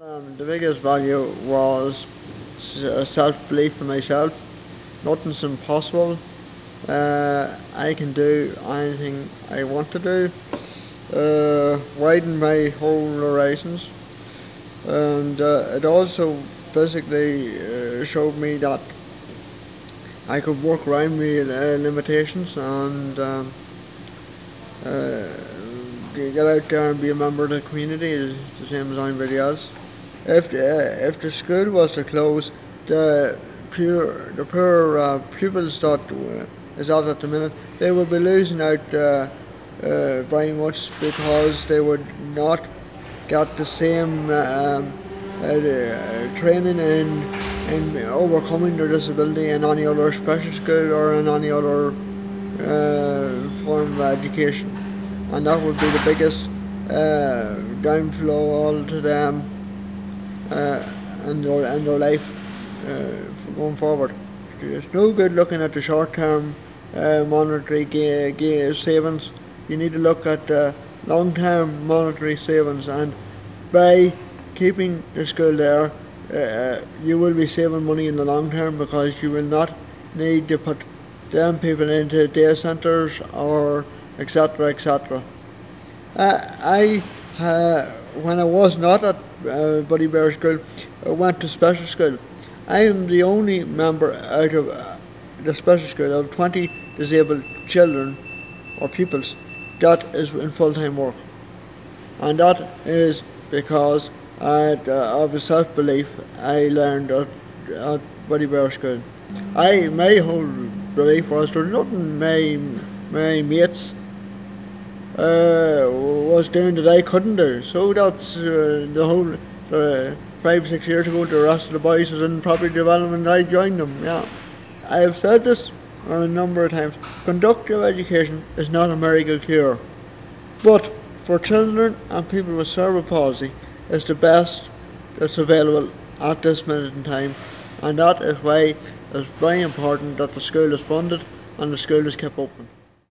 Um, the biggest value was self-belief for myself. Nothing's impossible. Uh, I can do anything I want to do. Uh, widen my whole horizons. And uh, it also physically uh, showed me that I could work around my uh, limitations and um, uh, get out there and be a member of the community the same as anybody else if the, uh, if the school was to close, the pure the poor uh, pupils that uh, is out at the minute, they would be losing out uh, uh, very much because they would not get the same um, uh, training in in overcoming their disability in any other special school or in any other form of education, and that would be the biggest downfall to them. uh, and, your and their life uh, going forward. It's no good looking at the short term uh, monetary ga- ga- savings. You need to look at the long term monetary savings, and by keeping the school there, uh, you will be saving money in the long term because you will not need to put them people into day centres or etc. etc. Uh, I uh, when I was not at uh, Buddy Bear School, I went to special school. I am the only member out of uh, the special school of 20 disabled children or pupils that is in full-time work. And that is because uh, of a self-belief I learned at, at Buddy Bear School. I, my whole belief was there's nothing my, my mates uh, was doing that I couldn't do. So that's uh, the whole uh, five, six years ago, the rest of the boys was in property development, I joined them, yeah. I have said this a number of times. Conductive education is not a miracle cure. But for children and people with cerebral palsy, it's the best that's available at this minute in time. And that is why it's very important that the school is funded and the school is kept open.